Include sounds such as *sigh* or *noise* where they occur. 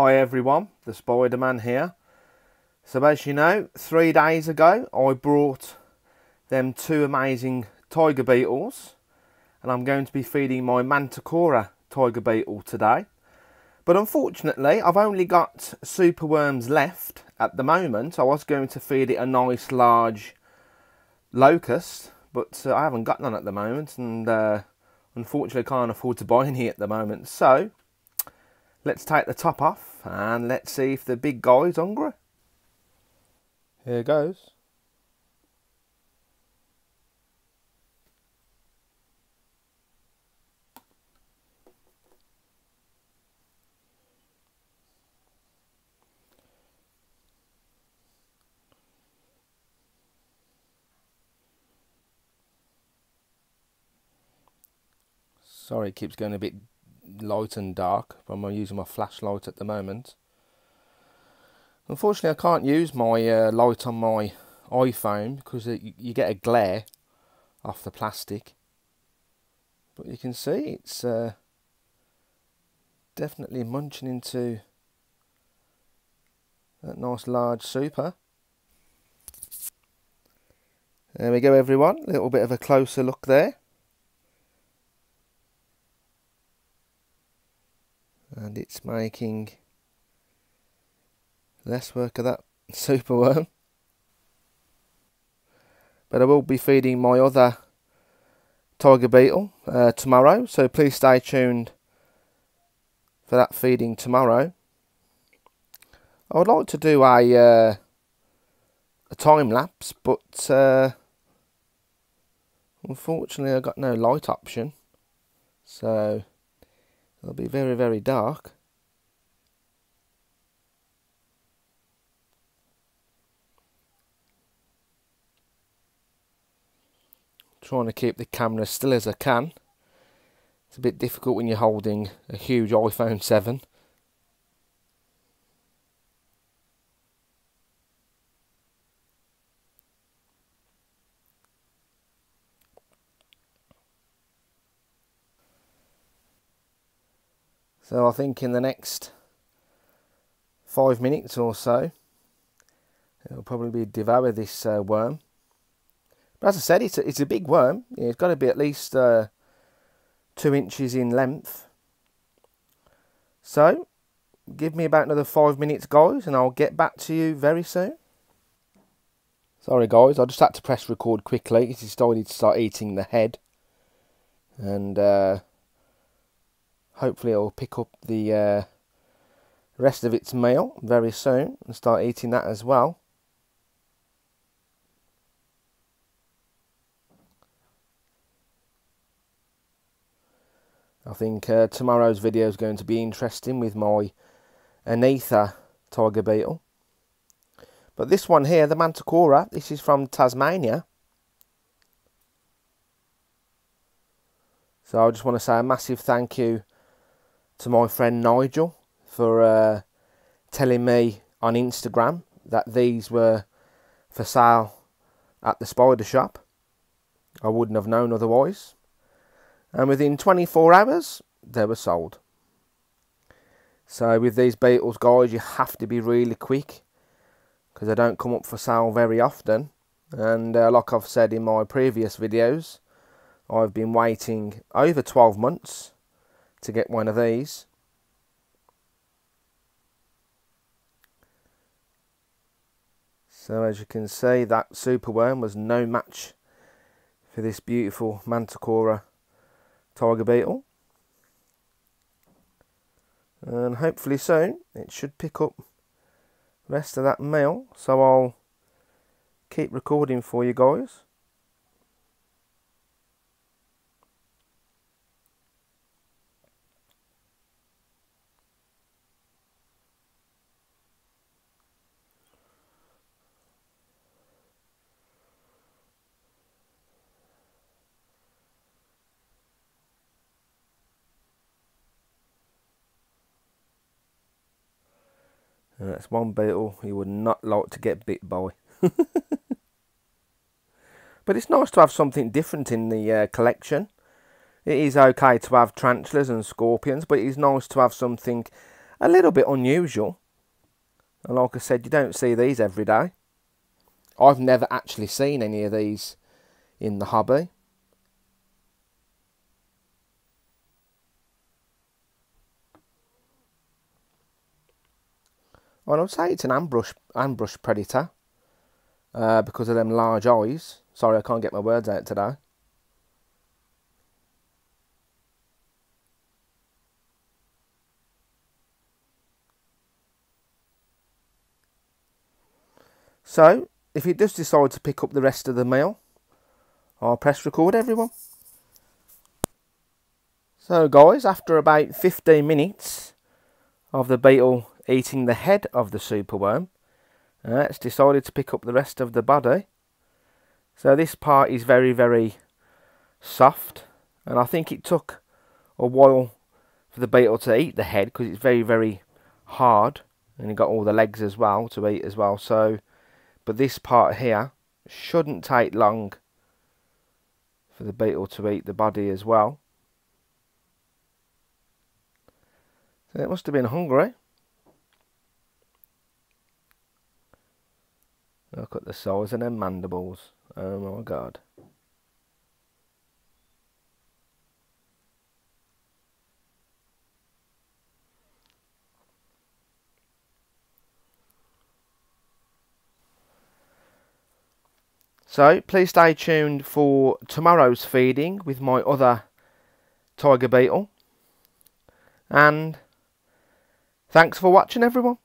Hi everyone, the Spider-Man here. So as you know, three days ago I brought them two amazing tiger beetles and I'm going to be feeding my Manticora tiger beetle today. But unfortunately I've only got superworms left at the moment. I was going to feed it a nice large locust but uh, I haven't got none at the moment and uh, unfortunately can't afford to buy any at the moment. So Let's take the top off and let's see if the big guy's hungry. Here goes. Sorry, it keeps going a bit light and dark. I'm using my flashlight at the moment. Unfortunately, I can't use my uh, light on my iPhone because it, you get a glare off the plastic. But you can see it's uh, definitely munching into that nice large super. There we go everyone, a little bit of a closer look there. And it's making less work of that *laughs* superworm but I will be feeding my other tiger beetle uh, tomorrow so please stay tuned for that feeding tomorrow. I would like to do a uh, a time lapse but uh, unfortunately I got no light option so It'll be very, very dark. Trying to keep the camera still as I can. It's a bit difficult when you're holding a huge iPhone 7. So I think in the next five minutes or so, it'll probably be devour this uh, worm. But as I said, it's a, it's a big worm. It's got to be at least uh, two inches in length. So, give me about another five minutes, guys, and I'll get back to you very soon. Sorry, guys, I just had to press record quickly he started to start eating the head. And, uh, hopefully it'll pick up the uh, rest of its meal very soon and start eating that as well. I think uh, tomorrow's video is going to be interesting with my Anthia tiger beetle. But this one here, the Manticora, this is from Tasmania. So I just want to say a massive thank you to my friend Nigel for uh, telling me on Instagram that these were for sale at the spider shop. I wouldn't have known otherwise. And within 24 hours, they were sold. So with these beetles, guys, you have to be really quick because they don't come up for sale very often. And uh, like I've said in my previous videos, I've been waiting over 12 months to get one of these. So as you can see that superworm was no match for this beautiful Manticora tiger beetle. And hopefully soon it should pick up rest of that meal so I'll keep recording for you guys. And that's one beetle you would not like to get bit by. *laughs* but it's nice to have something different in the uh, collection. It is okay to have tarantulas and scorpions, but it is nice to have something a little bit unusual. And like I said, you don't see these every day. I've never actually seen any of these in the hobby. Well, I'd say it's an ambush, ambush predator uh, because of them large eyes. Sorry, I can't get my words out today. So, if he does decide to pick up the rest of the meal, I'll press record everyone. So guys, after about 15 minutes of the beetle eating the head of the superworm. Uh, it's decided to pick up the rest of the body. So this part is very, very soft. And I think it took a while for the beetle to eat the head because it's very, very hard. And it got all the legs as well to eat as well. So, but this part here shouldn't take long for the beetle to eat the body as well. So it must have been hungry. Look at the size of their mandibles. Oh my god. So please stay tuned for tomorrow's feeding with my other tiger beetle. And thanks for watching everyone.